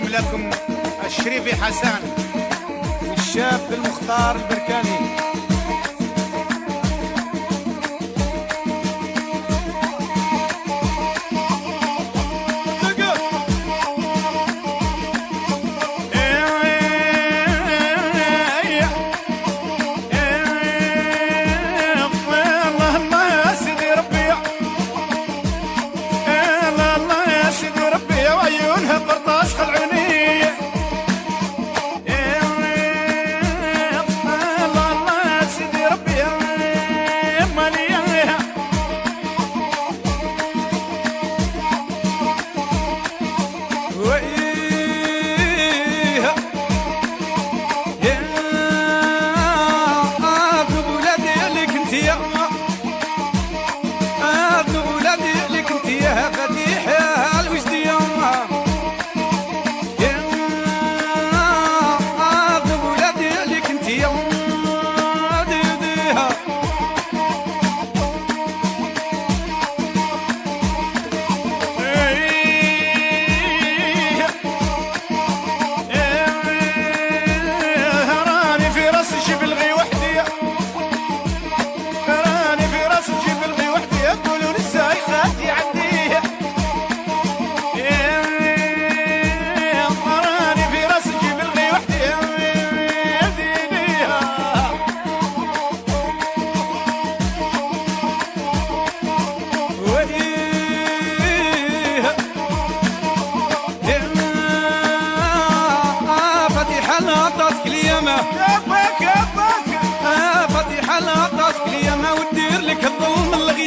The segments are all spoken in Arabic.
تقدم لكم الشريفي حسن والشاب المختار البركاني.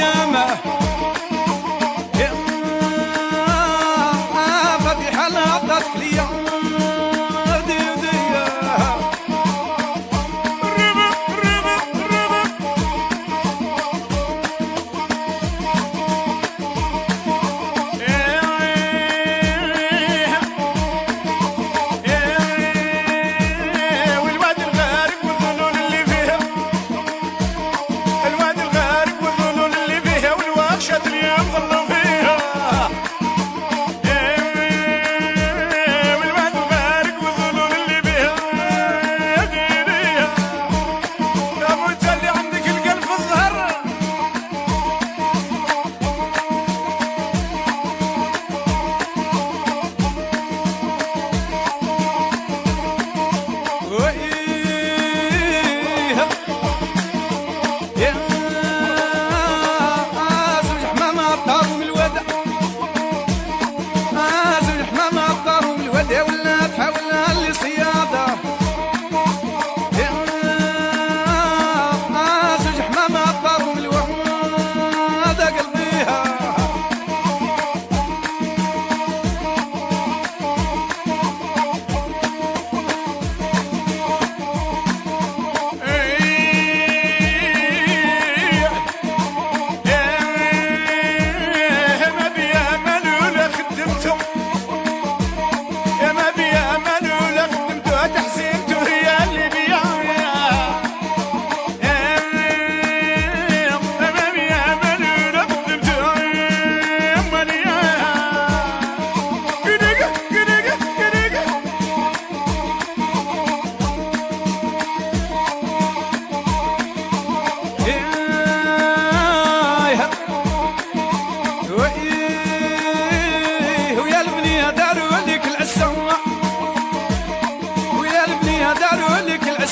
القيامة. يا آه، آه، فتح الأرض ليا Yeah, I'm the love.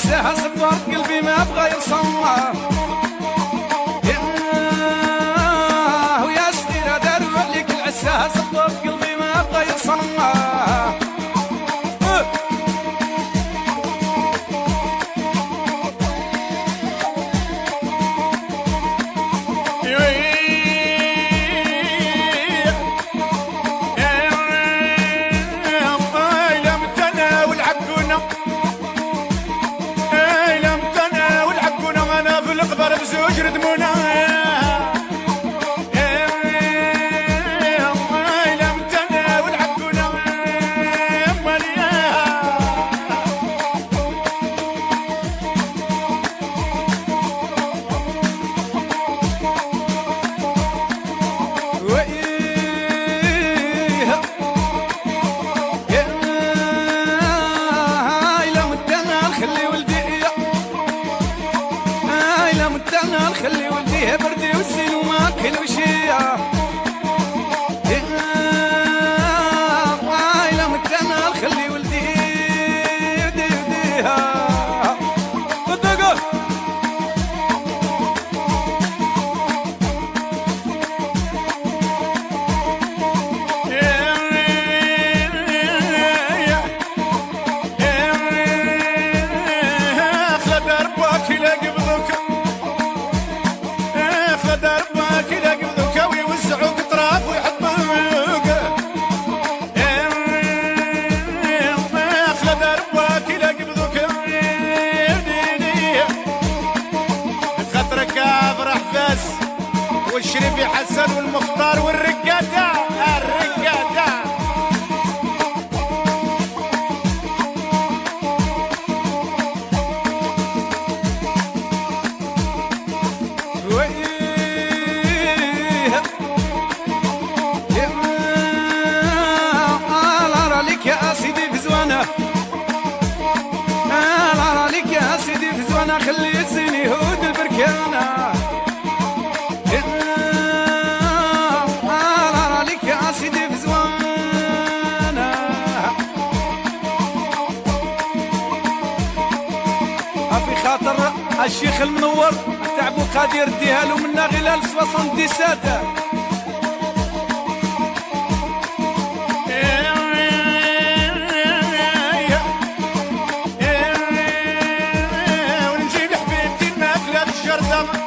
نساها صبر قلبي ما بغى يصور Roger the moon है पर देव والشريفي حسن والمختار والرقادة. الشيخ المنور تعبو قادر ديها له منا غير 77 Come.